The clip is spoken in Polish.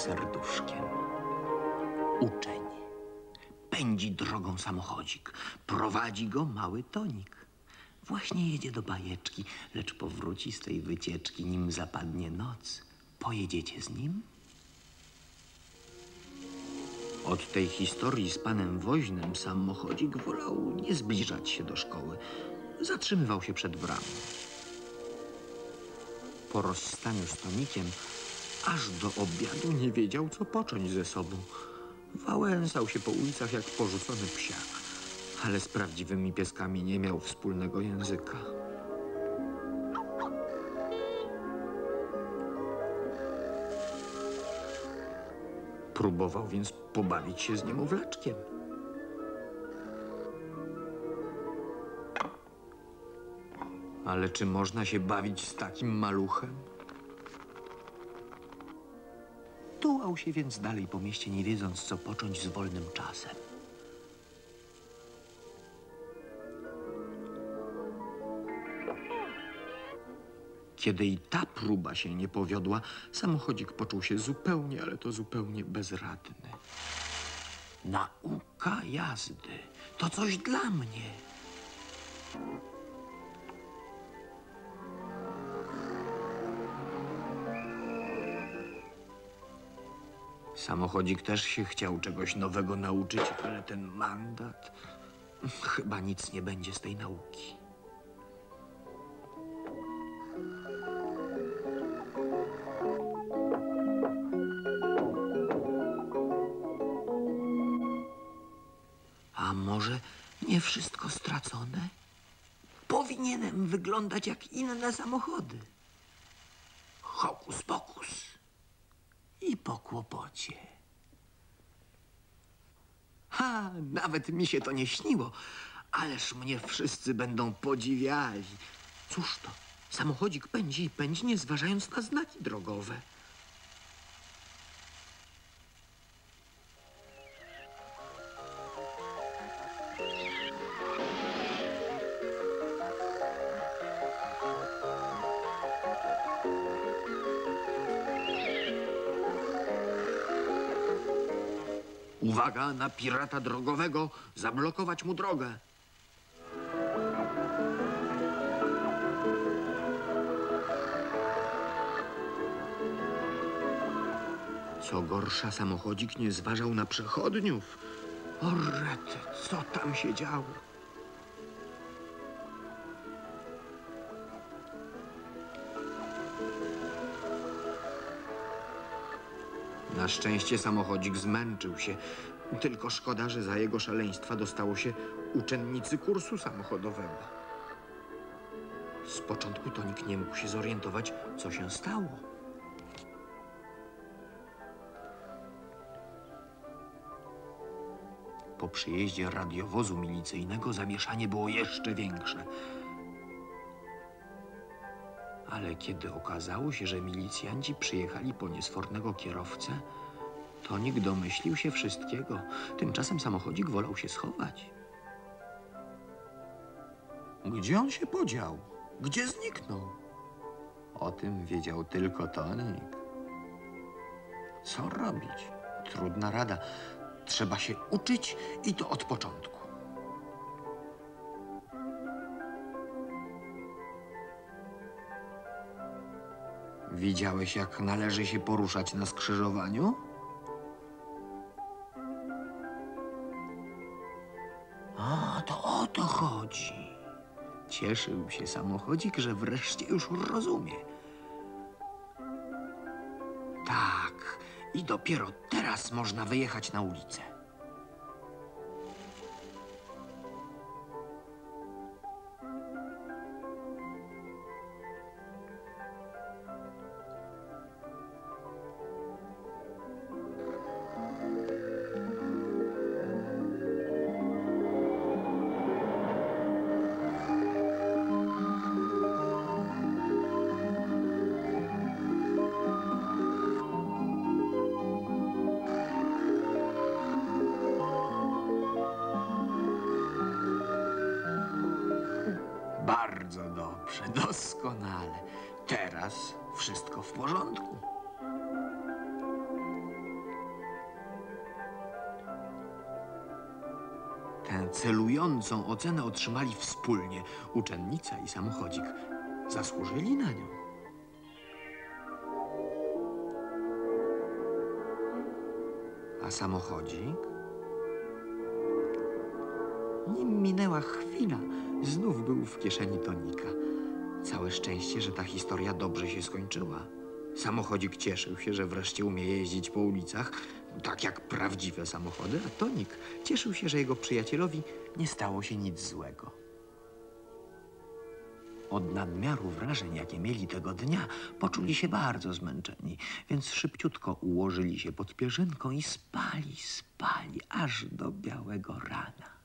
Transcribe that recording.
serduszkiem. Uczeń. Pędzi drogą samochodzik. Prowadzi go mały tonik. Właśnie jedzie do bajeczki, lecz powróci z tej wycieczki, nim zapadnie noc. Pojedziecie z nim? Od tej historii z panem woźnym samochodzik wolał nie zbliżać się do szkoły. Zatrzymywał się przed bramą. Po rozstaniu z tonikiem aż do obiadu nie wiedział, co począć ze sobą. Wałęsał się po ulicach jak porzucony psiak, ale z prawdziwymi pieskami nie miał wspólnego języka. Próbował więc pobawić się z niemowleczkiem. Ale czy można się bawić z takim maluchem? Tułał się więc dalej po mieście, nie wiedząc, co począć z wolnym czasem. Kiedy i ta próba się nie powiodła, samochodzik poczuł się zupełnie, ale to zupełnie bezradny. Nauka jazdy to coś dla mnie. Samochodzik też się chciał czegoś nowego nauczyć, ale ten mandat. Chyba nic nie będzie z tej nauki. A może nie wszystko stracone? Powinienem wyglądać jak inne samochody. Hokus pokus. I po kłopocie. Ha, nawet mi się to nie śniło. Ależ mnie wszyscy będą podziwiali. Cóż to? Samochodzik pędzi i pędzi, nie zważając na znaki drogowe. Uwaga na pirata drogowego, zablokować mu drogę. Co gorsza, samochodzik nie zważał na przechodniów. O rety, co tam się działo? Na szczęście samochodzik zmęczył się. Tylko szkoda, że za jego szaleństwa dostało się uczennicy kursu samochodowego. Z początku to nikt nie mógł się zorientować, co się stało. Po przyjeździe radiowozu milicyjnego zamieszanie było jeszcze większe. Ale kiedy okazało się, że milicjanci przyjechali po niesfornego kierowcę, to nikt domyślił się wszystkiego. Tymczasem samochodzik wolał się schować. Gdzie on się podział? Gdzie zniknął? O tym wiedział tylko Tonik. Co robić? Trudna rada. Trzeba się uczyć i to od początku. Widziałeś, jak należy się poruszać na skrzyżowaniu? A, to o to chodzi. Cieszył się samochodzik, że wreszcie już rozumie. Tak, i dopiero teraz można wyjechać na ulicę. Dobrze, doskonale. Teraz wszystko w porządku. Tę celującą ocenę otrzymali wspólnie uczennica i samochodzik. Zasłużyli na nią. A samochodzik? Nim minęła chwila, znów był w kieszeni Tonika. Całe szczęście, że ta historia dobrze się skończyła. Samochodzik cieszył się, że wreszcie umie jeździć po ulicach, tak jak prawdziwe samochody, a tonik cieszył się, że jego przyjacielowi nie stało się nic złego. Od nadmiaru wrażeń, jakie mieli tego dnia, poczuli się bardzo zmęczeni, więc szybciutko ułożyli się pod pierzynką i spali, spali aż do białego rana.